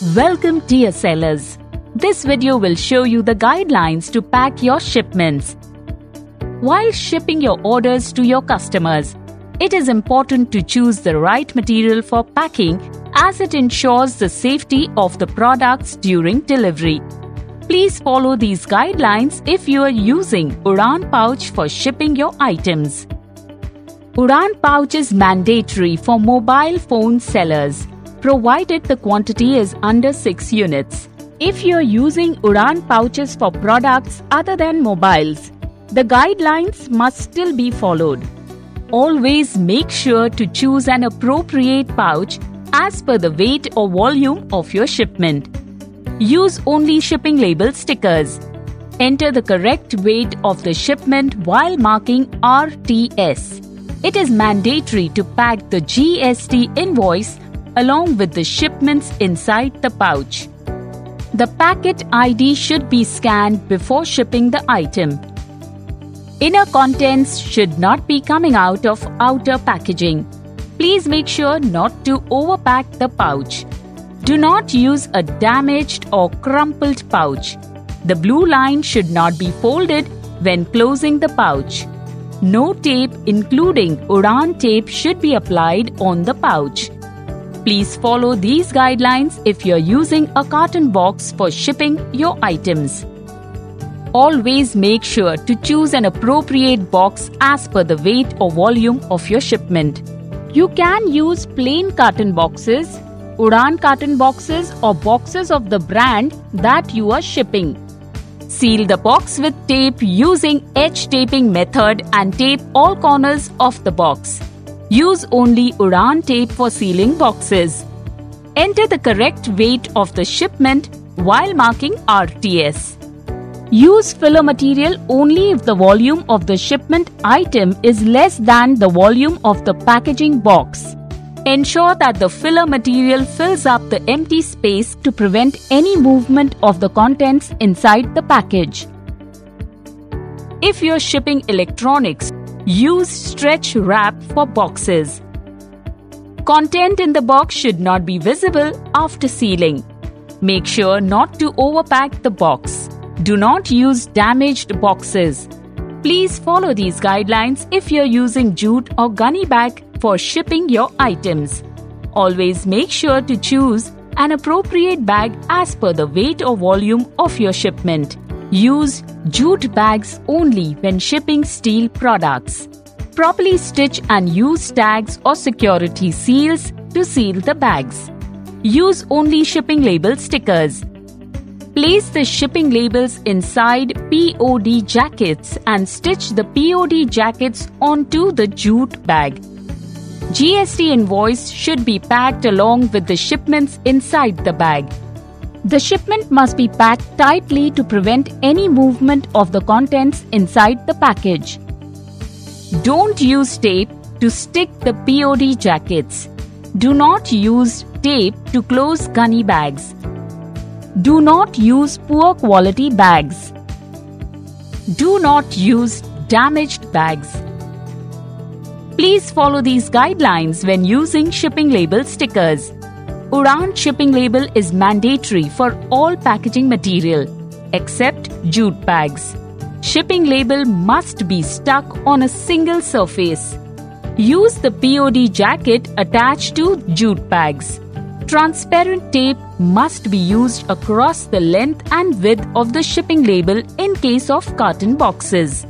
Welcome dear sellers. This video will show you the guidelines to pack your shipments. While shipping your orders to your customers, it is important to choose the right material for packing as it ensures the safety of the products during delivery. Please follow these guidelines if you are using Udaan pouch for shipping your items. Udaan pouch is mandatory for mobile phone sellers provided the quantity is under 6 units. If you're using Udaan pouches for products other than mobiles, the guidelines must still be followed. Always make sure to choose an appropriate pouch as per the weight or volume of your shipment. Use only shipping label stickers. Enter the correct weight of the shipment while marking RTS. It is mandatory to pack the GST invoice along with the shipments inside the pouch. The packet ID should be scanned before shipping the item. Inner contents should not be coming out of outer packaging. Please make sure not to overpack the pouch. Do not use a damaged or crumpled pouch. The blue line should not be folded when closing the pouch. No tape, including Udaan tape, should be applied on the pouch. Please follow these guidelines if you're using a carton box for shipping your items. Always make sure to choose an appropriate box as per the weight or volume of your shipment. You can use plain carton boxes, Udaan carton boxes, or boxes of the brand that you are shipping. Seal the box with tape using edge taping method and tape all corners of the box. Use only Udaan tape for sealing boxes. Enter the correct weight of the shipment while marking RTS. Use filler material only if the volume of the shipment item is less than the volume of the packaging box. Ensure that the filler material fills up the empty space to prevent any movement of the contents inside the package. If you're shipping electronics, Use stretch wrap for boxes. Content in the box should not be visible after sealing. Make sure not to overpack the box. Do not use damaged boxes. Please follow these guidelines if you're using jute or gunny bag for shipping your items. Always make sure to choose an appropriate bag as per the weight or volume of your shipment. Use jute bags only when shipping steel products. Properly stitch and use tags or security seals to seal the bags. Use only shipping label stickers. Place the shipping labels inside POD jackets and stitch the POD jackets onto the jute bag. GST invoice should be packed along with the shipments inside the bag. The shipment must be packed tightly to prevent any movement of the contents inside the package. Don't use tape to stick the POD jackets. Do not use tape to close gunny bags. Do not use poor quality bags. Do not use damaged bags. Please follow these guidelines when using shipping label stickers. Udaan shipping label is mandatory for all packaging material except jute bags. Shipping label must be stuck on a single surface. Use the POD jacket attached to jute bags. Transparent tape must be used across the length and width of the shipping label in case of carton boxes.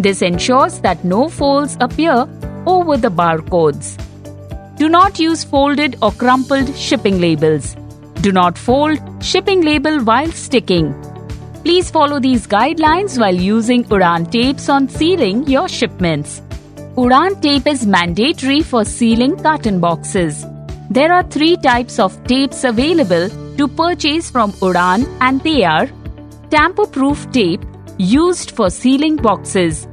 This ensures that no folds appear over the barcodes. Do not use folded or crumpled shipping labels. Do not fold shipping label while sticking. Please follow these guidelines while using Udaan tapes on sealing your shipments. Udaan tape is mandatory for sealing carton boxes. There are three types of tapes available to purchase from Udaan and they are tamper-proof tape used for sealing boxes,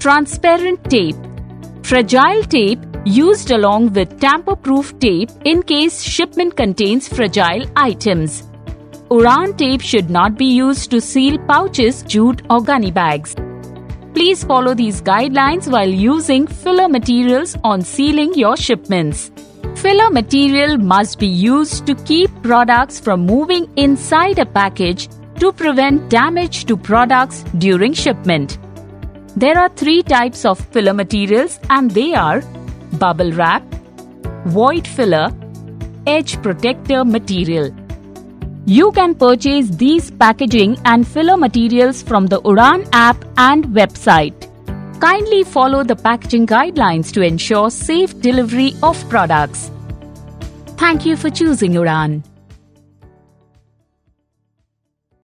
transparent tape, fragile tape used along with tamper-proof tape in case shipment contains fragile items. Udaan tape should not be used to seal pouches, jute or gunny bags. Please follow these guidelines while using filler materials on sealing your shipments. Filler material must be used to keep products from moving inside a package to prevent damage to products during shipment. There are three types of filler materials and they are bubble wrap, void filler, edge protector material. You can purchase these packaging and filler materials from the Udaan app and website. Kindly follow the packaging guidelines to ensure safe delivery of products. Thank you for choosing Udaan.